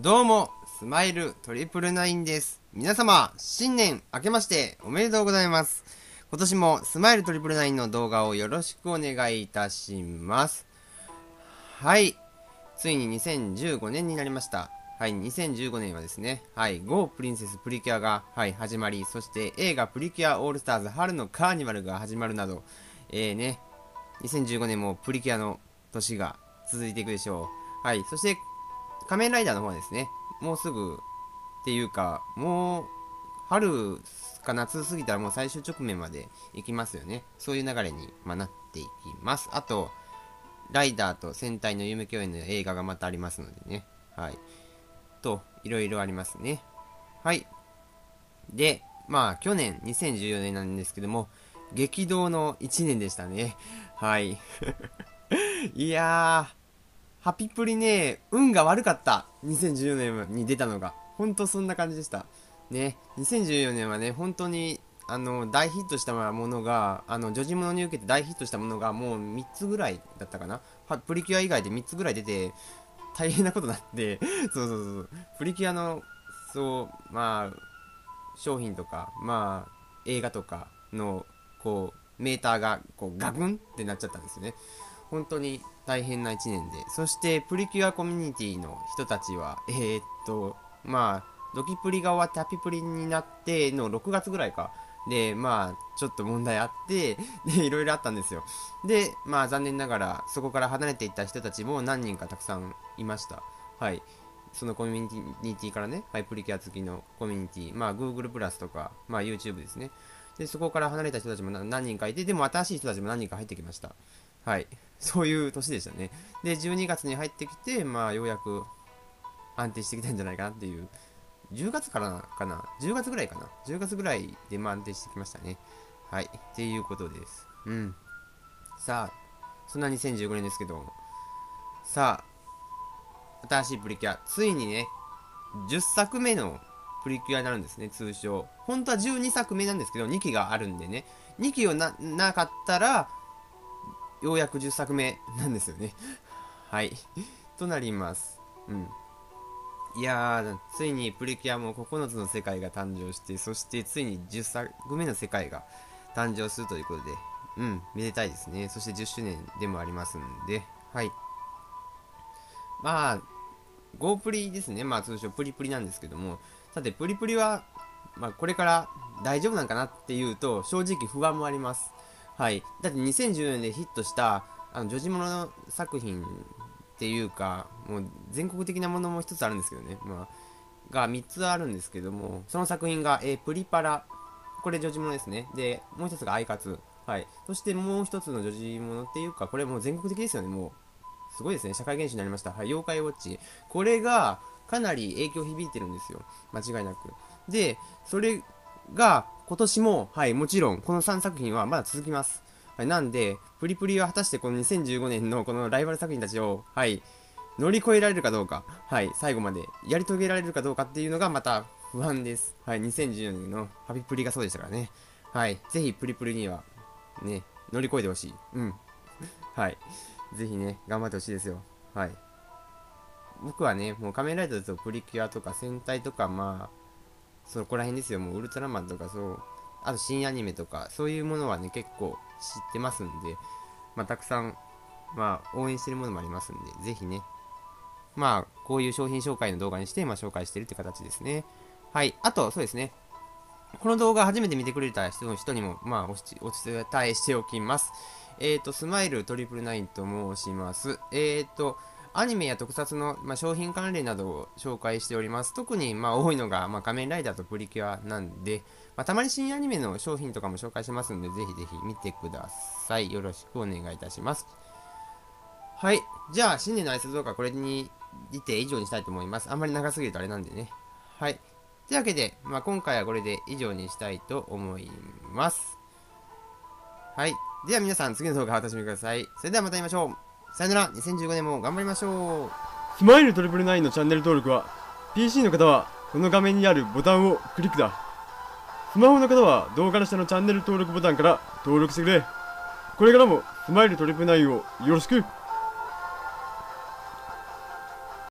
どうも、スマイルトリプルナインです。皆様、新年明けましておめでとうございます。今年もスマイルトリプルナインの動画をよろしくお願いいたします。はい。ついに2015年になりました。はい、2015年はですね、はい、GO プリンセスプリキュアが、はい、始まり、そして映画プリキュアオールスターズ春のカーニバルが始まるなど、えーね、2015年もプリキュアの年が続いていくでしょう。はい、そして仮面ライダーの方ですね、もうすぐっていうか、もう春か夏過ぎたらもう最終直面まで行きますよね。そういう流れに、まあ、なっていきます。あと、ライダーと戦隊の夢共演の映画がまたありますのでね。はい。と、いろいろありますね。はい。で、まあ、去年、2014年なんですけども、激動の1年でしたね。はい。いやー、ハピプリね、運が悪かった。2014年に出たのが。ほんとそんな感じでした。ね、2014年はね、本当に、あの、大ヒットしたものが、あの、女児物に受けて大ヒットしたものがもう3つぐらいだったかな。プリキュア以外で3つぐらい出て、大変なことになって、そうそうそう。プリキュアの、そう、まあ、商品とか、まあ、映画とかの、こう、メーターが、こう、ガクンってなっちゃったんですよね。本当に大変な1年で。そして、プリキュアコミュニティの人たちは、えー、っと、まあ、ドキプリが終わってハピプリになっての6月ぐらいか。で、まあ、ちょっと問題あって、で、いろいろあったんですよ。で、まあ、残念ながら、そこから離れていった人たちも何人かたくさんいました。はい。そのコミュニティからね、はい、プリキュア付きのコミュニティ、まあ、Google プラスとか、まあ、YouTube ですね。で、そこから離れた人たちも何人かいて、でも新しい人たちも何人か入ってきました。はい。そういう年でしたね。で、12月に入ってきて、まあ、ようやく安定してきたんじゃないかなっていう。10月からかな ?10 月ぐらいかな ?10 月ぐらいで、まあ、安定してきましたね。はい。っていうことです。うん。さあ、そんな2015年ですけど、さあ、新しいプリキュア、ついにね、10作目のプリキュアになるんですね、通称。本当は12作目なんですけど、2期があるんでね、2期をな、なかったら、ようやく10作目なんですよね。はい。となります。うん。いやー、ついにプリキュアも9つの世界が誕生して、そしてついに10作目の世界が誕生するということで、うん、めでたいですね。そして10周年でもありますんで、はい。まあ、ゴープリですね。まあ通称プリプリなんですけども、さて、プリプリは、まあこれから大丈夫なんかなっていうと、正直不安もあります。はい。だって2014年でヒットした、あの、女児物の作品っていうか、もう全国的なものも一つあるんですけどね。まあ、が3つあるんですけども、その作品が、えープリパラ。これ女児物ですね。で、もう一つがアイカツ。はい。そしてもう一つの女児物っていうか、これもう全国的ですよね、もう。すごいですね。社会現象になりました。はい。妖怪ウォッチ。これが、かなり影響を響いてるんですよ。間違いなく。で、それが、今年も、はい、もちろん、この3作品はまだ続きます。はい、なんで、プリプリは果たしてこの2015年のこのライバル作品たちを、はい、乗り越えられるかどうか、はい、最後までやり遂げられるかどうかっていうのがまた不安です。はい、2014年のハピプリがそうでしたからね。はい、ぜひプリプリには、ね、乗り越えてほしい。うん。はい。ぜひね、頑張ってほしいですよ。はい。僕はね、もう仮面ライダーとプリキュアとか戦隊とか、まあ、そこら辺ですよ。もうウルトラマンとかそう、あと新アニメとか、そういうものはね、結構知ってますんで、まあ、たくさん、まあ、応援してるものもありますんで、ぜひね、まあ、こういう商品紹介の動画にして、まあ、紹介してるって形ですね。はい。あと、そうですね。この動画初めて見てくれた人の人にも、まあ、おお伝えしておきます。えっ、ー、と、スマイルトリプルナインと申します。えっ、ー、と、アニメや特撮の、まあ、商品関連などを紹介しております。特に、まあ、多いのが、まあ、仮面ライダーとプリキュアなんで、まあ、たまに新アニメの商品とかも紹介しますんで、ぜひぜひ見てください。よろしくお願いいたします。はい。じゃあ、新年の挨拶動画これにいて以上にしたいと思います。あんまり長すぎるとあれなんでね。はい。というわけで、まあ、今回はこれで以上にしたいと思います。はい。では皆さん、次の動画をお楽しみください。それではまた会いましょう。さよなら、2015年も頑張りましょう。スマイルトリプルナインのチャンネル登録は PC の方はこの画面にあるボタンをクリックだ。スマホの方は動画の下のチャンネル登録ボタンから登録してくれ。これからもスマイルトリプルナインをよろしく。